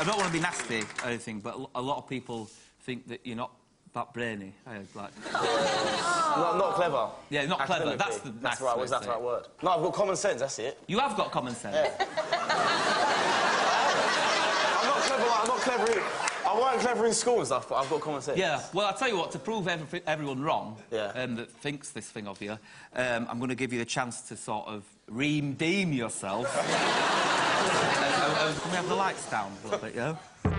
I don't want to be nasty or anything, but a lot of people think that you're not that brainy. I like. Not, not clever. Yeah, not clever. That's the that's right. Was that the right word? No, I've got common sense. That's it. You have got common sense. I'm not clever. I'm not clever. in- I weren't clever in school and stuff, but I've got common sense. Yeah, well, I'll tell you what, to prove every, everyone wrong Yeah. um, that thinks this thing of you, um, I'm going to give you a chance to sort of redeem yourself. uh, uh, uh, can we have the lights down a little bit, yeah? Come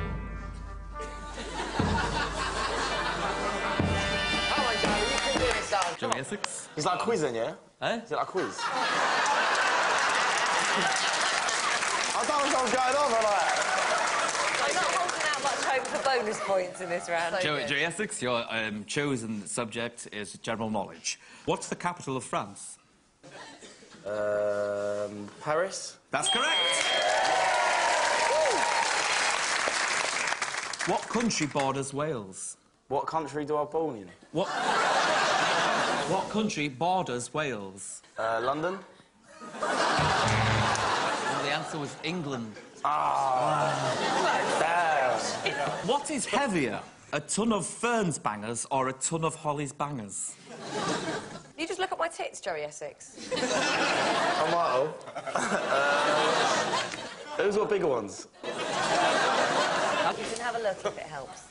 on, Joe, you can do this, darling. Joey Essex? It's like quizzing, yeah? Eh? Is it like a quiz? I don't know what's going on, but like... I'm not holding out much hope for bonus points in this round. Joey, Joey Essex, your um, chosen subject is general knowledge. What's the capital of France? Um, Paris? That's correct. What country borders Wales? What country do I born in? What? what country borders Wales? Uh, London? Well, the answer was England. Damn. What is heavier, a ton of Fearne's bangers or a ton of Holly's bangers? You just look at my tits, Joey Essex. I might have. uh, who's bigger ones? You can have a look if it helps.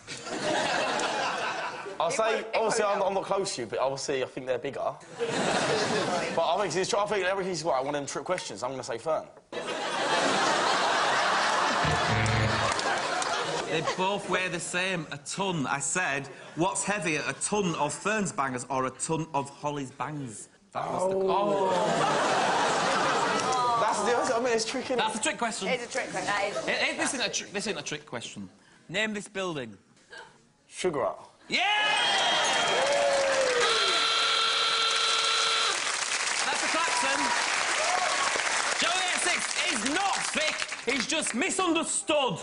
I'll It say, obviously, I'm. I'm not close to you, but obviously, I think they're bigger. but I think it's, I think everything's right. One of them trick questions. I'm going to say Fearne. They both weigh the same, a ton. I said, what's heavier, a ton of Fearne's bangers or a ton of Holly's bangs? That was the... Oh. That's. I mean, it's tricky. That's a trick question. It's a trick question. That is a trick this, isn't a tr- this isn't a trick question. Name this building. Sugar Hut. Yeah! That's a klaxon. Joey Essex is not thick, he's just misunderstood.